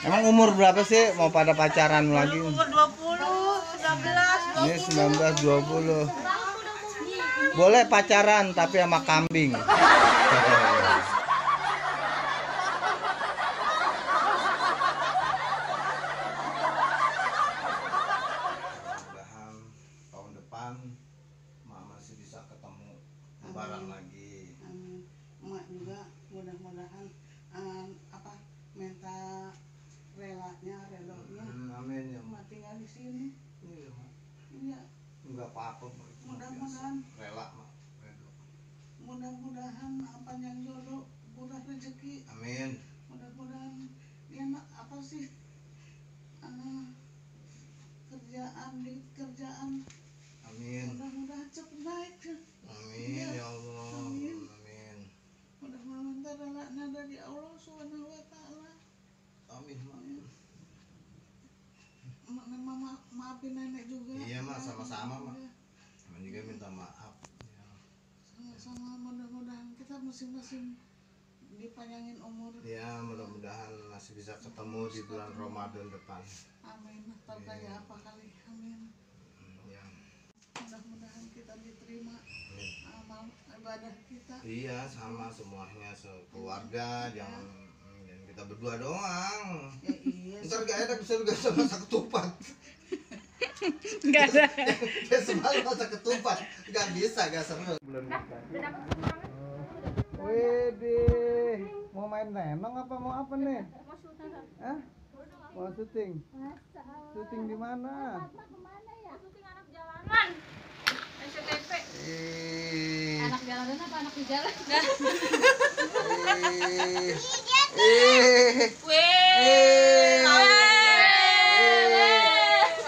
Emang umur berapa sih mau pada pacaran lagi? Umur 20, 19, Ini 19 20. Boleh pacaran tapi sama kambing. Mudah-mudahan tahun depan Mak masih bisa ketemu lebaran lagi. Amin. Emak juga mudah-mudahan em, apa minta relanya, redonya. Hmm, amin ya. Emak tinggal di sini. Iya, Mak. Iya, Enggak apa-apa. Mak. Itu mah Mudah-mudahan. biasa. rela, Mak. Redo. mudah-mudahan apa yang jodoh murah rezeki. Amin. Mudah-mudahan dia nak apa sih eh, kerjaan di kerjaan Amin. mudah-mudahan cepat naik. Amin ya Allah. Amin. Amin. Mudah-mudahan relanya dari Allah Subhanahu wa taala. Amin, Mak. Ma- Mama maafin nenek juga. Iya, Mak, sama-sama, Mak. Iya, Amin juga minta maaf. Ya. Sama-sama mudah-mudahan kita masing-masing dipanjangin umur. Ya, mudah-mudahan masih bisa ketemu di bulan Ramadan depan. Amin. Iya. kayak apa kali. Amin. Ya. Mudah-mudahan kita diterima Amin. amal ibadah kita. Iya, sama semuanya sekeluarga jangan jangan kita berdua doang. Ya iya. Ntar gak enak bisa juga sama masak ketupat. Enggak ada. Kayak semalam masak ketupat. Gak bisa, gak seru. Belum Wede, mau main nenong apa mau apa nih? Hah? Mau syuting? Syuting di mana? Jalanan. SCTV. Anak jalanan apa anak di jalan? eh, eh,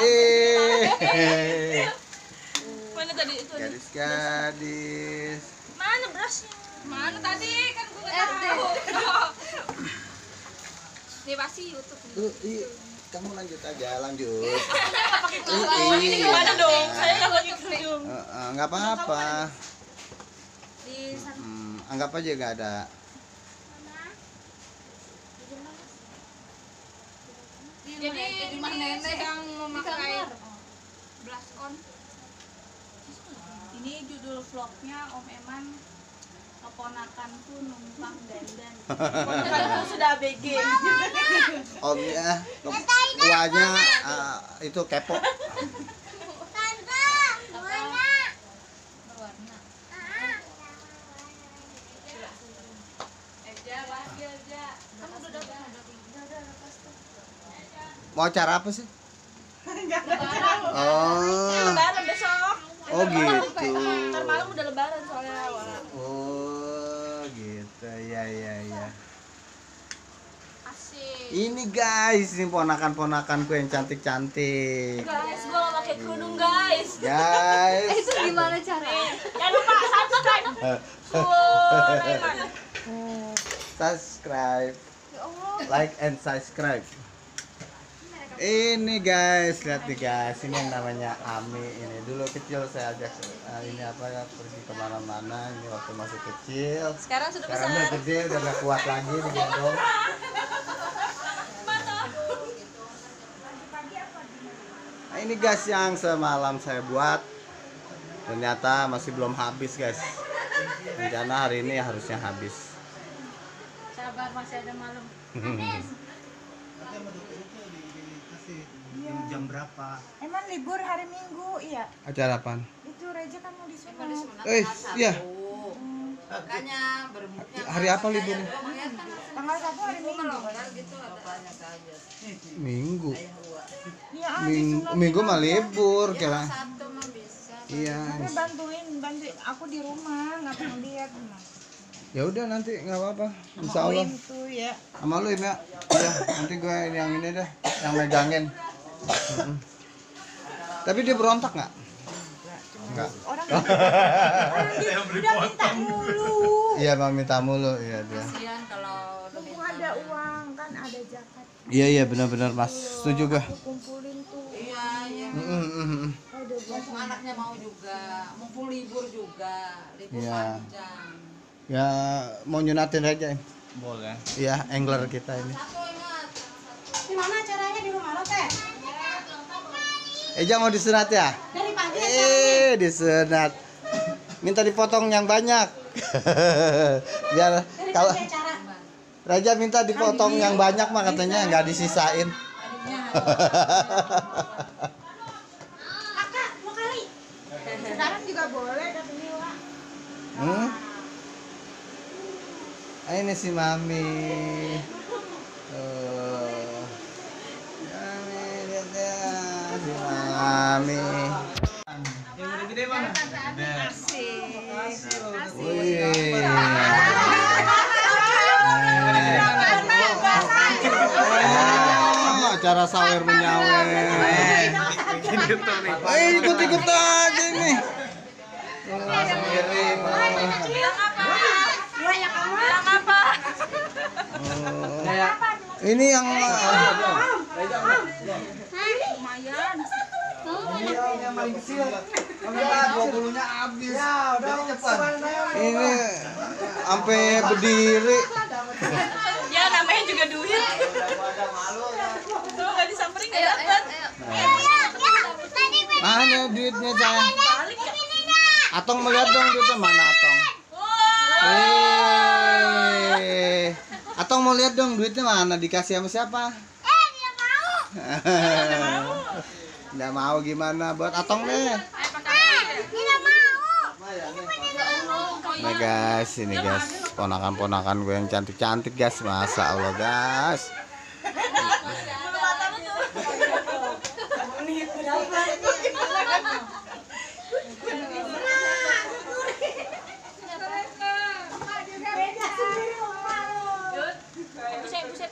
eh, eh. Mana tadi itu? Gadis-gadis. Mana berasnya? Mana tadi kan gue tahu. Nih pasti YouTube. Iya. Kamu lanjut aja, lanjut. Ini gimana dong? Saya nggak lagi kerudung. Eh, eh, nggak apa-apa. Di sana. Hmm, anggap aja nggak ada. Jadi ini sedang memakai blush on. Ini judul vlognya Om Eman keponakanku numpang dandan. Keponakanku sudah ABG. Omnya, tuanya eh, itu kepo. Mau acara apa sih? Lebaran. Oh, Lebaran besok. oh gitu. Ntar malam udah lebaran soalnya. Wala. Oh gitu, ya ya ya. Asik. Ini guys, ini ponakan-ponakanku yang cantik-cantik. Guys, gua gak pakai kerudung guys. Guys, Itu gimana caranya? Jangan lupa subscribe. Subscribe, Ya Allah. like and subscribe. Ini guys, lihat nih guys, ini yang namanya Ami. Ini dulu kecil saya ajak eh, ini apa ya pergi ke mana-mana. Ini waktu masih kecil. Sekarang sudah Sekarang udah besar. gede, udah gak kuat lagi digendong. Ini guys yang semalam saya buat. Ternyata masih belum habis guys. Rencana hari ini harusnya habis. Sabar masih ada malam. Jam berapa? Emang libur hari Minggu, iya. Acara apa? Itu Reja kan mau disunat. Eh, iya. Makanya Hari apa liburnya? Tanggal satu hari Minggu. gitu katanya saja. Minggu. Iya, Minggu, minggu mah libur kira. Satu mah bisa. Iya. Tapi bantuin, bantuin. Aku di rumah, nggak pernah lihat. Ya udah nanti nggak apa-apa. Insya Sama Allah. Tuh ya. Sama lu ya. Ya, nanti gue yang ini deh, yang megangin. Tapi dia berontak nggak? Nggak. Orang orang dia udah minta mulu. Iya, mau minta mulu, iya dia. Kasihan kalau udah Mumpung ada uang kan ada zakat. Iya iya benar-benar Mas. Setuju? Aku kumpulin tuh. iya ya. Mumpung anaknya mau juga, mumpung libur juga, libur Iya. panjang. Ya mau nyunatin aja. Boleh. Iya, angler kita ini. Satu ingat, satu. gimana caranya di rumah lo teh? Eja mau disunat ya? Dari pagi ya Eh, disunat. Minta dipotong yang banyak. Biar Dari kalau pagi cara. Raja minta dipotong yang banyak mah katanya nggak disisain. Kakak, mau kali? Sekarang juga boleh katanya. Hmm? Ini si Mami. Acara sawer menyawer. Eh, ikut-ikut aja ini. Oh, sendiri. Banyak amat. Bilang apa? Oh. Ini yang Lumayan. ini sampai berdiri. Ya namanya juga duit. Tuh nggak disamperin nggak dapet. Mana duitnya saya? Ya. Atong melihat dong duitnya mana Atong? Eh, Atong mau lihat dong duitnya mana dikasih sama siapa? Eh, dia mau. Nggak mau gimana buat Atong deh. Nah guys, ini guys, ponakan-ponakan gue yang cantik-cantik guys, masa Allah guys. Buset, buset.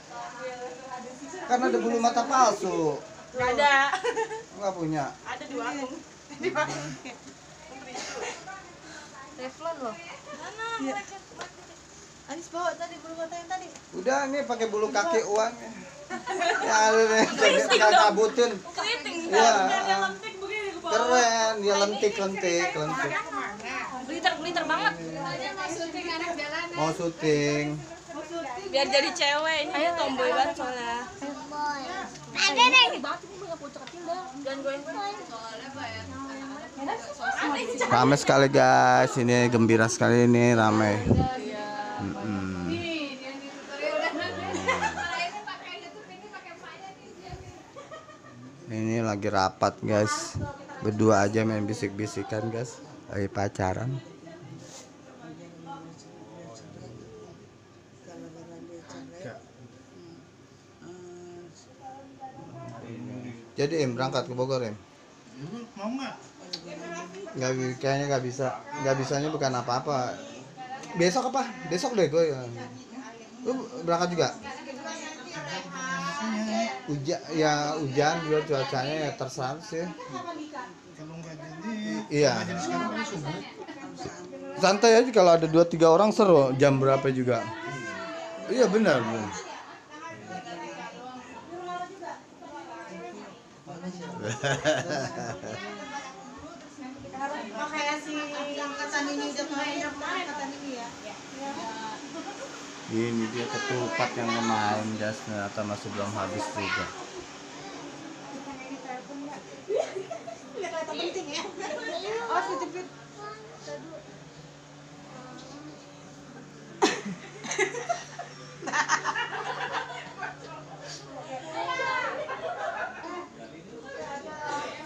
Karena ada bulu mata palsu, Nggak ada. nggak punya. Ada di warung. Teflon loh. Anis bawa tadi bulu mata yang tadi. Udah nih pakai bulu kaki uangnya. Ya ada deh, kita kabutin. Keriting. Iya. Keren, dia lentik lentik lentik. Glitter, glitter banget. Mau syuting. Biar jadi cewek. Ini tomboy banget soalnya. Ada deh. Rame sekali guys, ini gembira sekali ini rame. Mm-mm. Ini lagi rapat guys, berdua aja main bisik-bisikan guys, lagi pacaran. Jadi em berangkat ke Bogor em? Mau nggak? nggak kayaknya nggak bisa nggak bisanya bukan apa-apa besok apa besok deh gue lu berangkat juga hujan ya hujan juga cuacanya ya terserah sih Kalau nggak jadi, iya jadi sekarang kan subuh. santai aja kalau ada dua tiga orang seru jam berapa juga iya benar benar kayak si angkatan ini udah main angkatan ini ya. Ini dia ketupat yang kemarin jas ternyata masih belum habis juga Nggak kelihatan penting ya. Oh.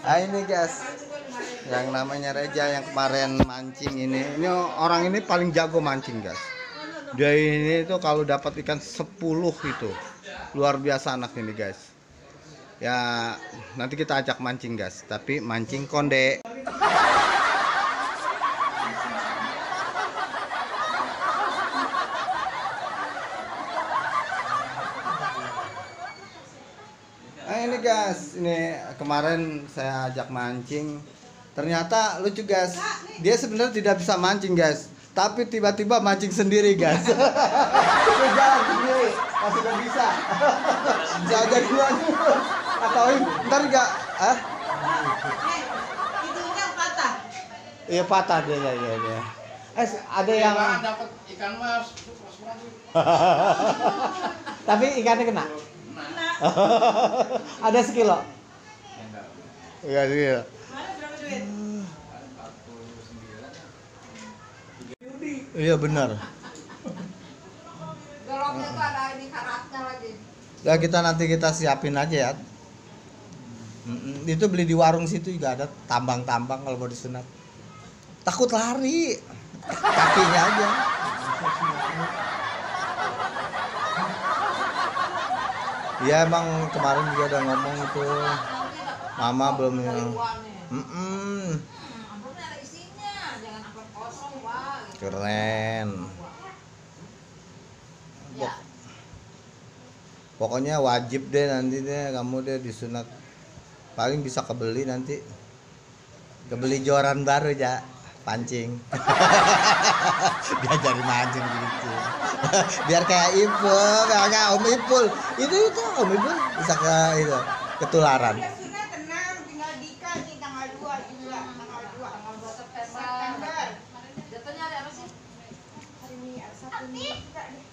Ah ini guys, yang namanya Reja yang kemarin mancing ini, ini orang ini paling jago mancing guys. Dia ini tuh kalau dapat ikan 10 itu luar biasa anak ini guys. Ya nanti kita ajak mancing guys, tapi mancing konde. Nah ini guys, ini kemarin saya ajak mancing. Ternyata lucu guys. Dia sebenarnya tidak bisa mancing guys, tapi tiba-tiba mancing sendiri guys. Jalan sendiri, masih gak bisa. aja duluan. Atau ntar enggak, ah? Itu patah. Iya patah dia, ya, ya, ya. Eh, ada yang dapat ikan mas. tapi ikannya kena. Ada sekilo. Iya sekilo. Iya benar. Golongnya tuh ada ini karatnya lagi. Ya kita nanti kita siapin aja ya. Itu beli di warung situ juga ada tambang-tambang kalau mau disunat. Takut lari. Kakinya aja. Ya emang kemarin juga udah ngomong itu. Mama belum ya. Uangnya. Mm-mm. Keren. Pok- Pokoknya wajib deh nanti deh kamu deh disunat. Paling bisa kebeli nanti. Kebeli joran baru ya, pancing. Dia jadi mancing gitu. Biar kayak Ipul, kayak Om Ipul. Itu itu Om Ipul bisa ke itu ketularan. Udah sunat tenang, tinggal Dika nih tanggal 2 juga, tanggal 2. Tanggal 2 September. September. Jatuhnya ada apa sih? Hari ini Sabtu ini juga deh.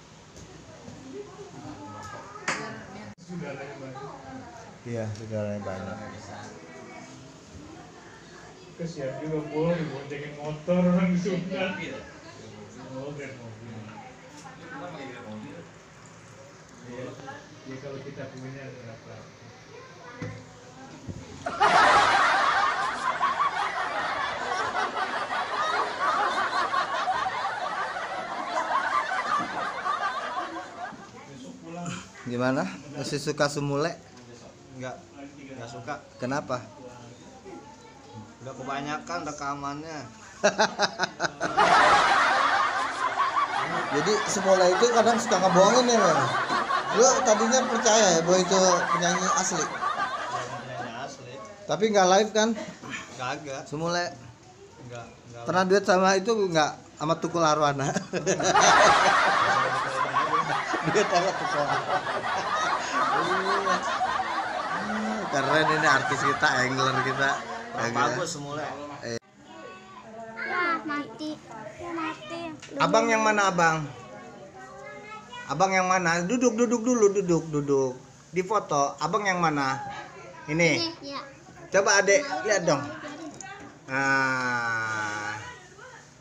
Saudaranya banyak. Kesian juga motor orang sunat. Oh, mobil. Ya kalau kita punya berapa? Gimana? Masih suka sumule? Enggak, enggak suka. Kenapa? Udah kebanyakan rekamannya. Jadi semula itu kadang suka ngebohongin ya, Bang. Lu tadinya percaya ya bahwa itu penyanyi asli. Penyanyi asli. Tapi nggak live kan? Kagak. Semula Enggak, enggak. pernah duet sama itu nggak sama Tukul Arwana? duet sama Tukul Arwana. Hmm, Keren ini artis kita, angler kita. Bagus semula. Wah, mati. Ya, mati. Abang yang mana abang? Abang yang mana? Duduk duduk dulu duduk duduk. Di foto abang yang mana? Ini. Ya. Coba adek lihat dong. Nah,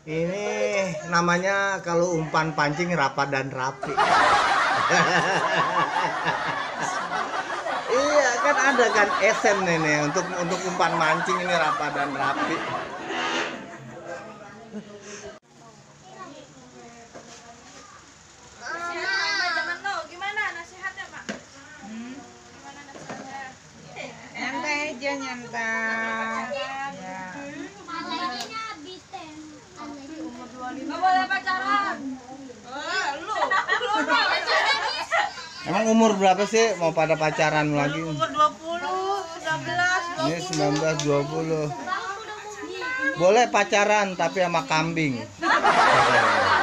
ini namanya kalau umpan pancing rapat dan rapi. ada kan esen ini untuk untuk umpan mancing ini rapat dan rapi. Zaman now gimana nasihatnya, Pak? Gimana nasihatnya? Nyantai aja, nyantai. Ya. Alerginya habis teh. Alergi. Nggak boleh pacaran. Eh, lu. Lu apa pacaran? Emang umur berapa sih mau pada pacaran lagi? Umur 20, 19, Ini 19 20. Boleh pacaran tapi sama kambing.